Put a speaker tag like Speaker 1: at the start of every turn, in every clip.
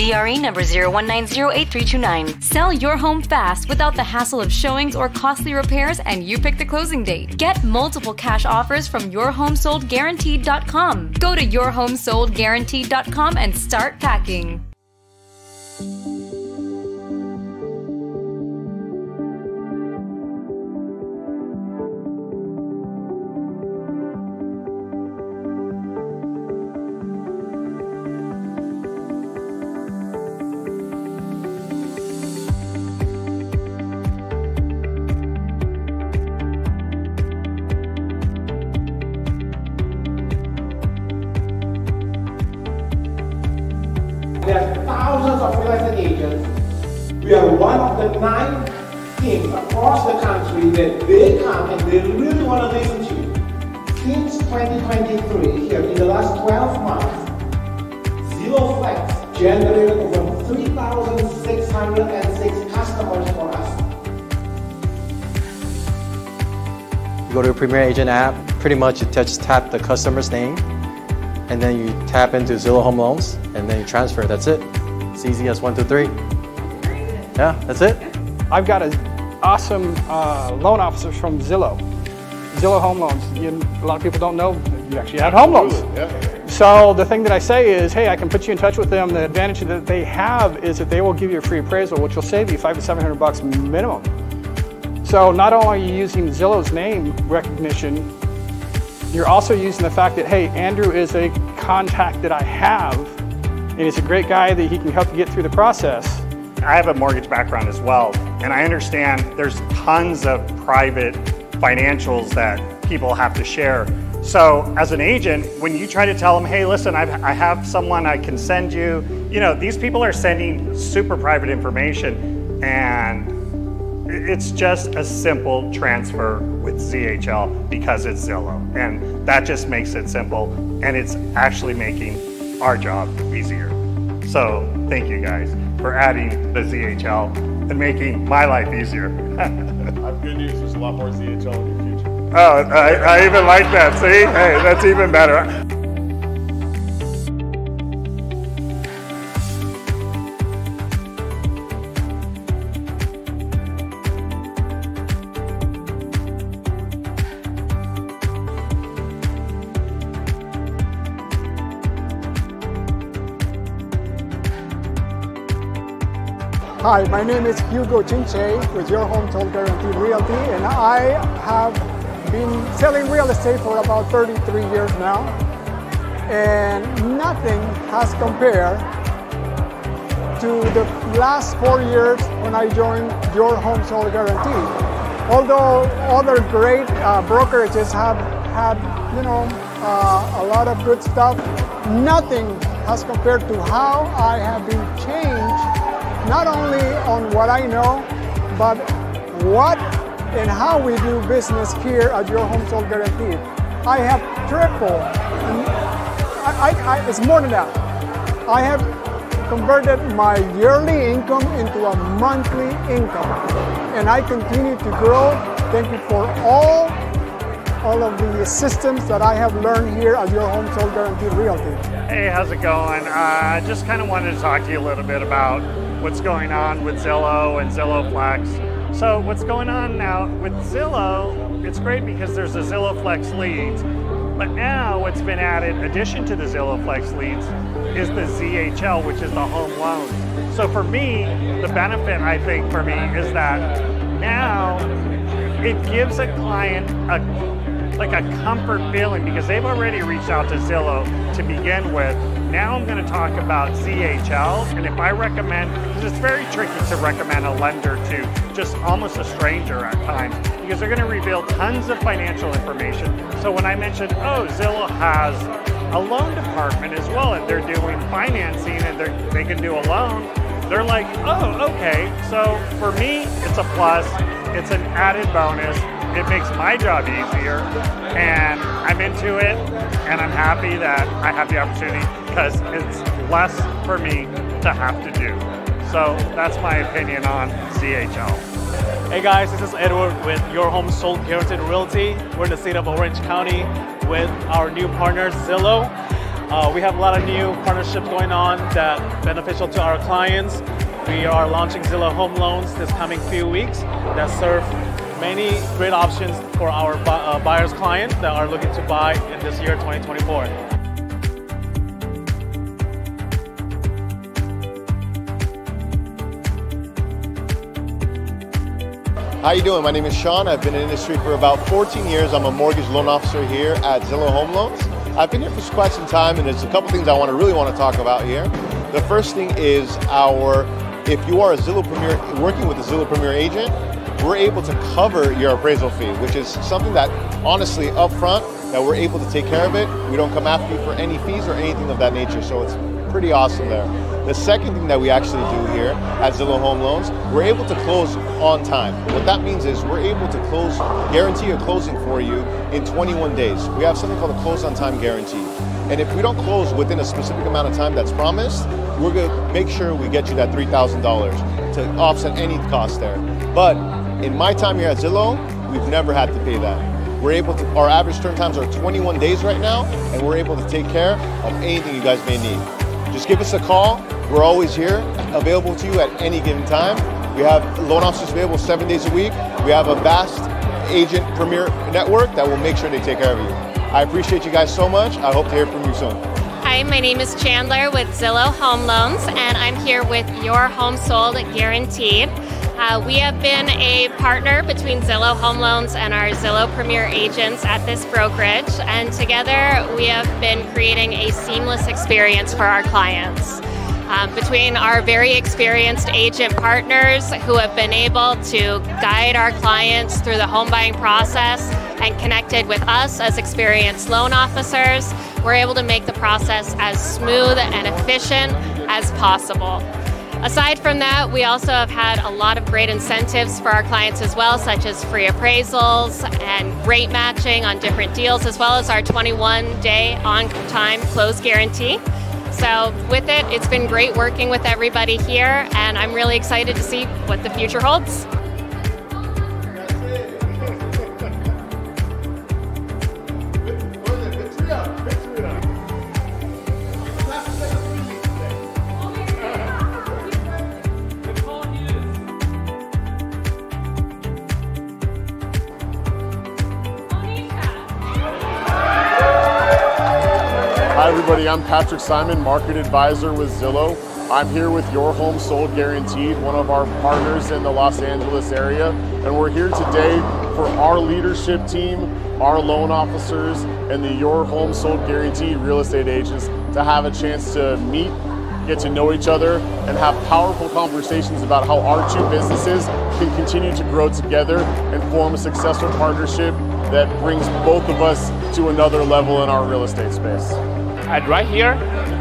Speaker 1: DRE number 01908329. Sell your home fast without the hassle of showings or costly repairs, and you pick the closing date. Get multiple cash offers from yourhomesoldguaranteed.com. Go to yourhomesoldguaranteed.com and start packing.
Speaker 2: We are one of the nine teams across the country that they come and they really want to listen to you. Since 2023, here in the last 12 months, Zillow Flex generated over 3,606 customers for us.
Speaker 3: You go to the Premier Agent app, pretty much you just tap the customer's name, and then you tap into Zillow Home Loans, and then you transfer. That's it. It's easy as one, two, three. Yeah, that's it.
Speaker 4: I've got an awesome uh, loan officer from Zillow, Zillow Home Loans. You, a lot of people don't know you actually have home loans. So the thing that I say is, hey, I can put you in touch with them. The advantage that they have is that they will give you a free appraisal, which will save you five to seven hundred bucks minimum. So not only are you using Zillow's name recognition, you're also using the fact that, hey, Andrew is a contact that I have, and he's a great guy that he can help you get through the process.
Speaker 5: I have a mortgage background as well, and I understand there's tons of private financials that people have to share. So, as an agent, when you try to tell them, hey, listen, I've, I have someone I can send you, you know, these people are sending super private information, and it's just a simple transfer with ZHL because it's Zillow. And that just makes it simple, and it's actually making our job easier. So, thank you guys for adding the ZHL and making my life easier.
Speaker 6: I have good news. There's a lot more ZHL in your future.
Speaker 5: Oh, I, I even like that. See? Hey, that's even better.
Speaker 7: Hi, my name is Hugo Chinche with Your Home Sold Guaranteed Realty, and I have been selling real estate for about 33 years now, and nothing has compared to the last four years when I joined Your Home Sold Guaranteed. Although other great uh, brokerages have had, you know, uh, a lot of good stuff, nothing has compared to how I have been changed not only on what I know, but what and how we do business here at Your Home Sold Guaranteed. I have tripled, and I, I, I, it's more than that. I have converted my yearly income into a monthly income, and I continue to grow. Thank you for all all of the systems that I have learned here at Your Home Sold Guaranteed Realty.
Speaker 5: Hey, how's it going? I uh, just kind of wanted to talk to you a little bit about what's going on with Zillow and Zillow Flex. So what's going on now with Zillow, it's great because there's a Zillow Flex leads, but now what's been added, addition to the Zillow Flex leads, is the ZHL, which is the home loan. So for me, the benefit I think for me is that now it gives a client a like a comfort feeling because they've already reached out to Zillow to begin with. Now I'm going to talk about ZHL, and if I recommend, because it's very tricky to recommend a lender to just almost a stranger at times, because they're going to reveal tons of financial information. So when I mentioned, oh, Zillow has a loan department as well, and they're doing financing and they can do a loan, they're like, oh, okay. So for me, it's a plus. It's an added bonus it makes my job easier and I'm into it and I'm happy that I have the opportunity because it's less for me to have to do. So that's my opinion on ZHL.
Speaker 8: Hey guys, this is Edward with Your Home Sold Guaranteed Realty. We're in the state of Orange County with our new partner Zillow. Uh, we have a lot of new partnerships going on that beneficial to our clients. We are launching Zillow Home Loans this coming few weeks that serve many great options for our uh, buyers clients that are looking to buy in this year 2024.
Speaker 9: How you doing? My name is Sean. I've been in the industry for about 14 years. I'm a mortgage loan officer here at Zillow Home Loans. I've been here for quite some time, and there's a couple things I want to really want to talk about here. The first thing is our, if you are a Zillow Premier, working with a Zillow Premier agent, we're able to cover your appraisal fee, which is something that honestly upfront that we're able to take care of it. We don't come after you for any fees or anything of that nature. So it's pretty awesome there. The second thing that we actually do here at Zillow Home Loans, we're able to close on time. What that means is we're able to close, guarantee a closing for you in 21 days. We have something called a close on time guarantee. And if we don't close within a specific amount of time that's promised, we're going to make sure we get you that $3,000 to offset any cost there. But in my time here at Zillow, we've never had to pay that. We're able to, our average turn times are 21 days right now, and we're able to take care of anything you guys may need. Just give us a call. We're always here, available to you at any given time. We have loan officers available seven days a week. We have a vast agent premier network that will make sure they take care of you. I appreciate you guys so much. I hope to hear from you soon.
Speaker 10: Hi, my name is Chandler with Zillow Home Loans, and I'm here with Your Home Sold Guaranteed. Uh, we have been a partner between Zillow Home Loans and our Zillow Premier agents at this brokerage, and together we have been creating a seamless experience for our clients. Um, between our very experienced agent partners who have been able to guide our clients through the home buying process and connected with us as experienced loan officers, we're able to make the process as smooth and efficient as possible. Aside from that, we also have had a lot of great incentives for our clients as well, such as free appraisals and rate matching on different deals, as well as our 21 day on time close guarantee. So, with it, it's been great working with everybody here, and I'm really excited to see what the future holds.
Speaker 6: Everybody. I'm Patrick Simon, market advisor with Zillow. I'm here with Your Home Sold Guaranteed, one of our partners in the Los Angeles area. And we're here today for our leadership team, our loan officers, and the Your Home Sold Guaranteed real estate agents to have a chance to meet, get to know each other, and have powerful conversations about how our two businesses can continue to grow together and form a successful partnership that brings both of us to another level in our real estate space.
Speaker 11: And right here,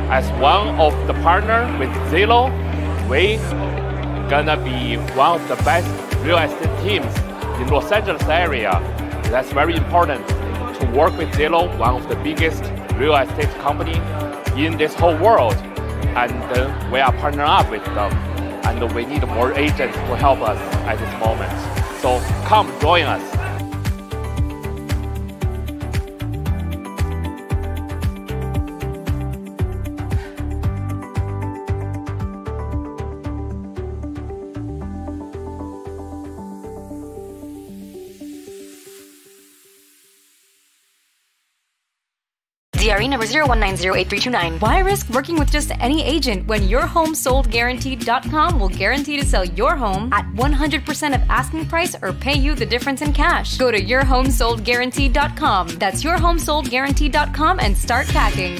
Speaker 11: as one of the partner with Zillow, we gonna be one of the best real estate teams in Los Angeles area. That's very important to work with Zillow, one of the biggest real estate company in this whole world. And uh, we are partnering up with them. And we need more agents to help us at this moment. So come join us.
Speaker 1: DRE number 01908329. Why risk working with just any agent when yourhomesoldguaranteed.com will guarantee to sell your home at 100% of asking price or pay you the difference in cash? Go to yourhomesoldguaranteed.com. That's yourhomesoldguaranteed.com and start packing.